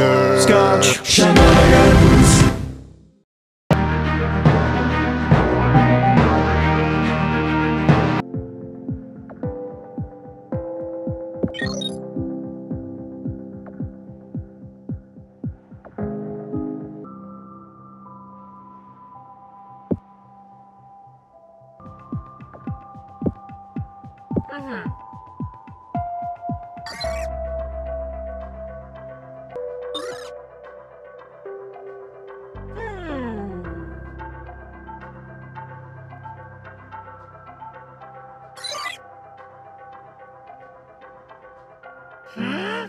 Scotch. Shenanigans. Huh?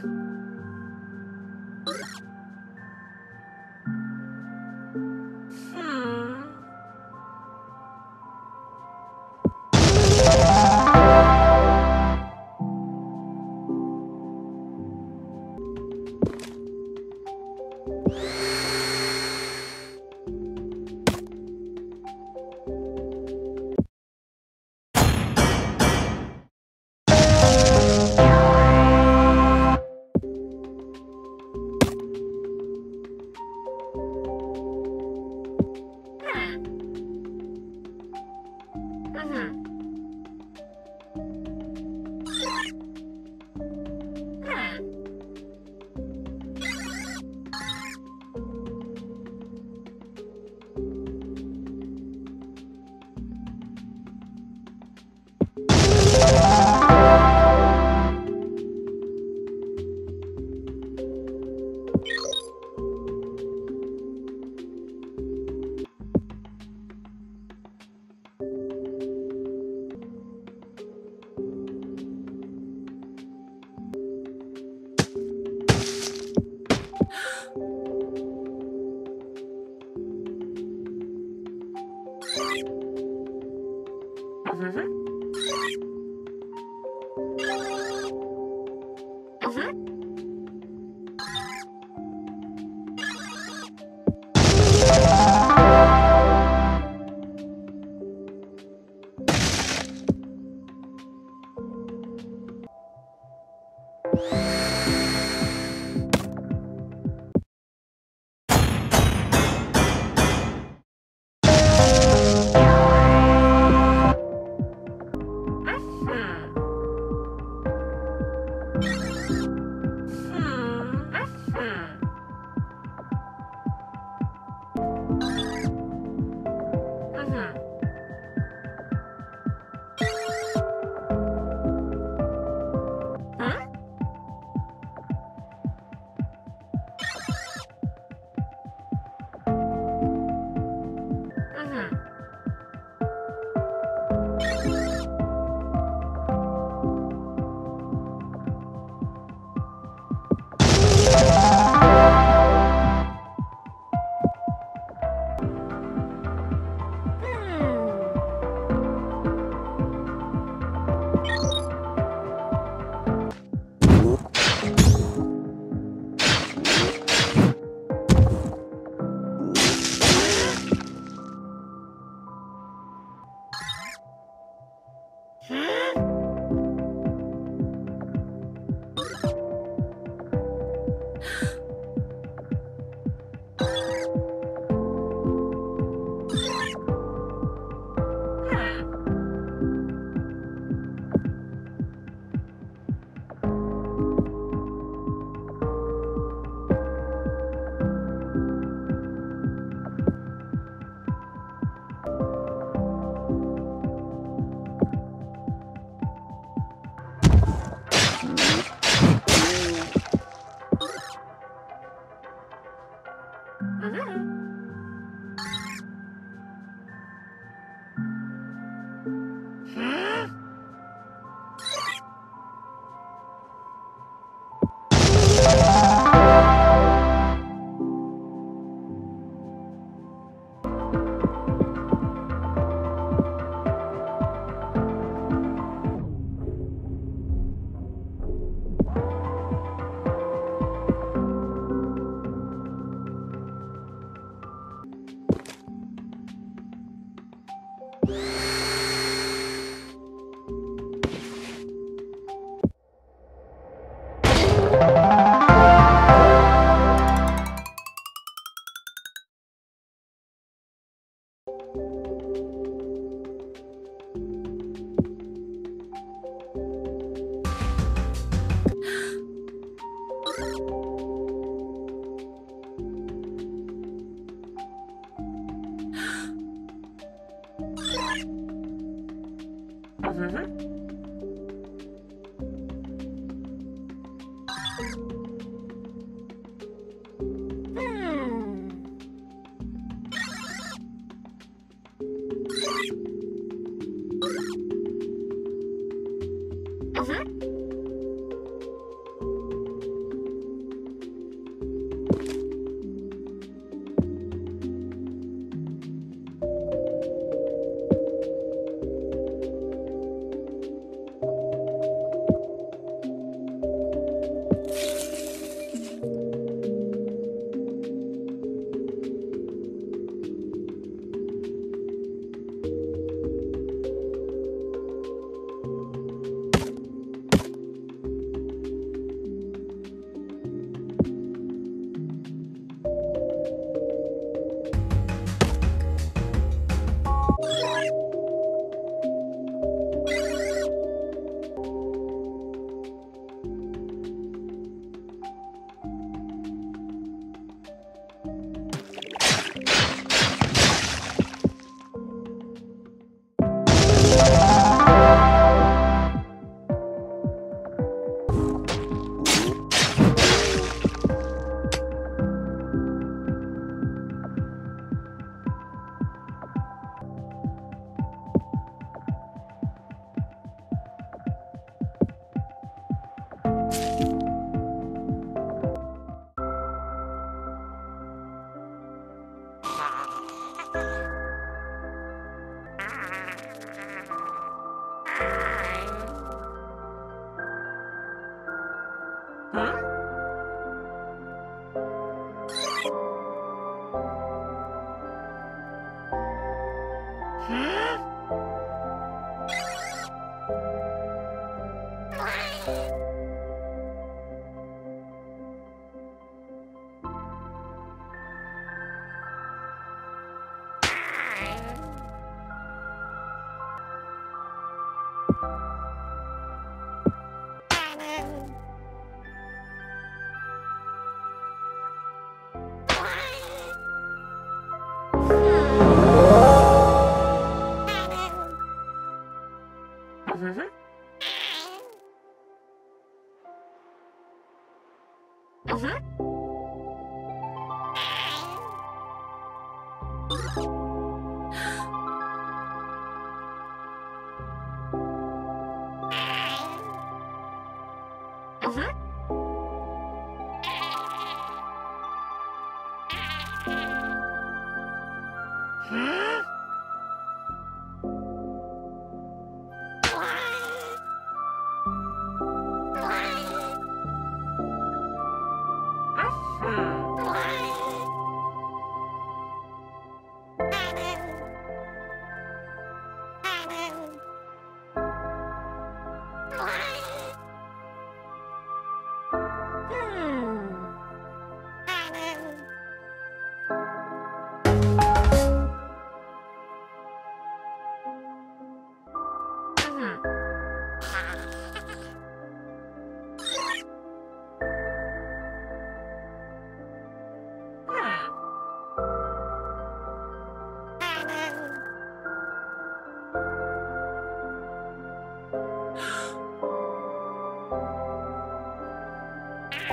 Mm-hmm.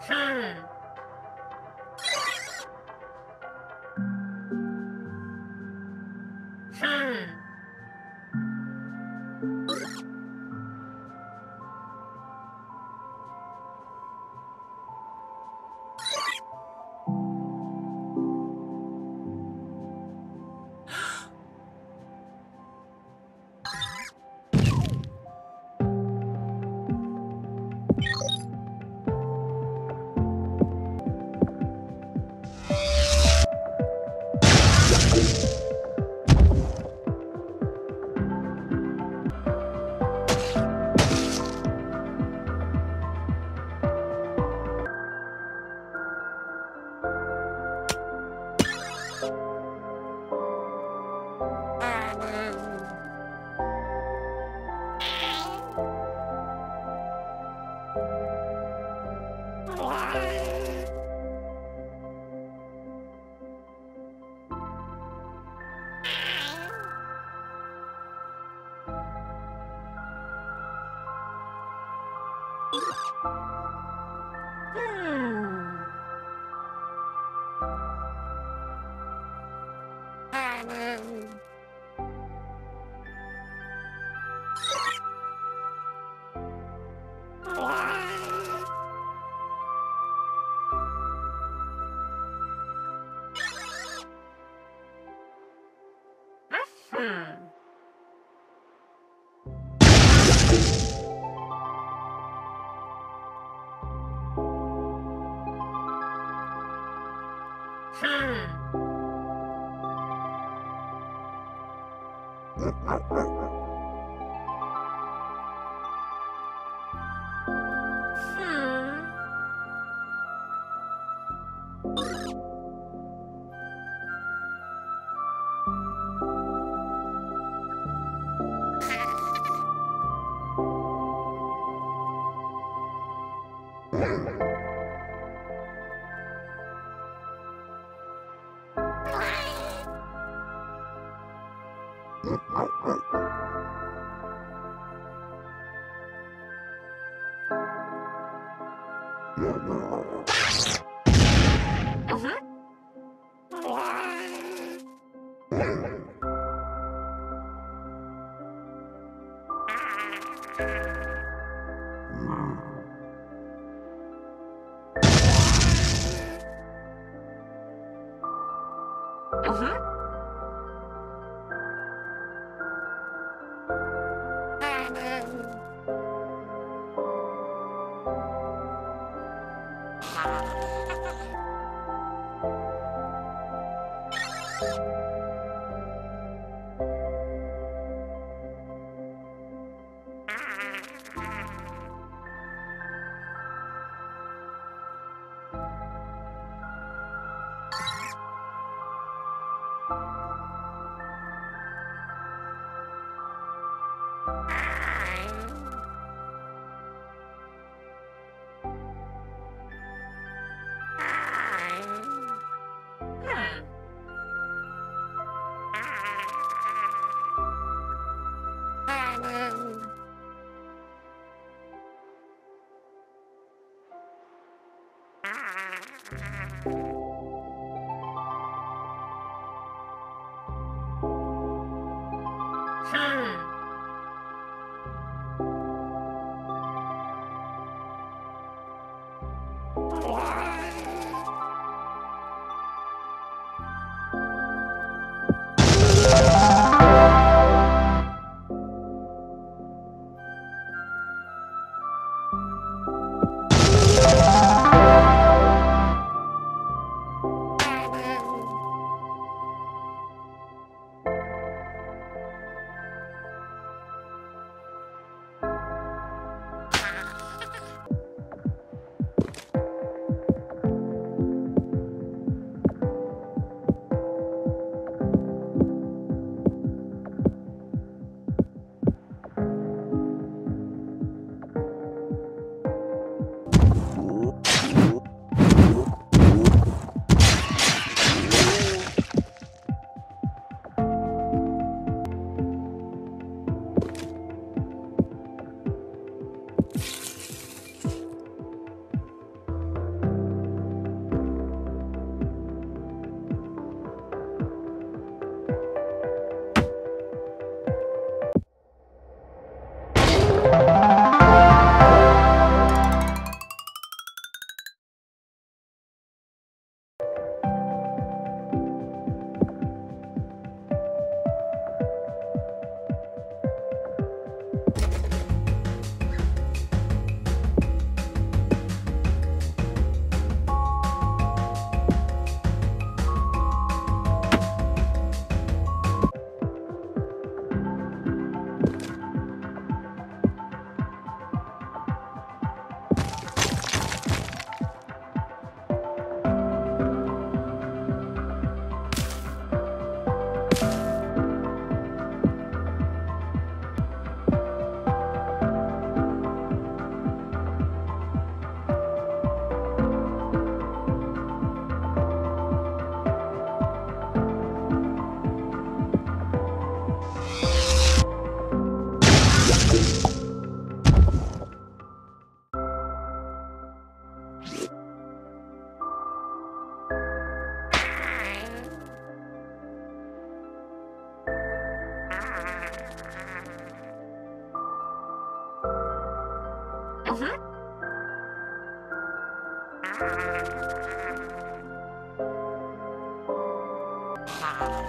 吃 Um... Bye. Huh?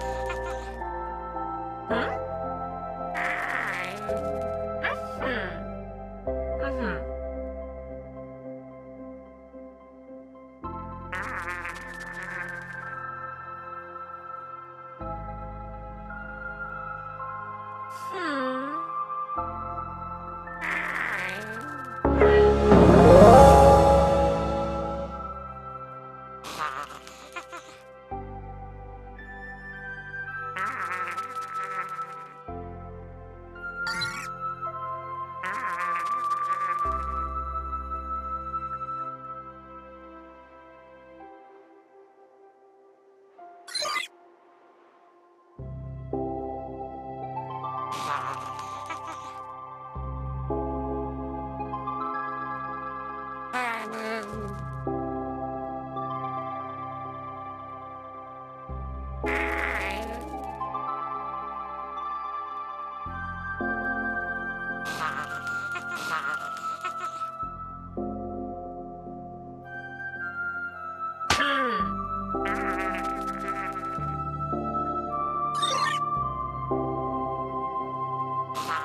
Ha!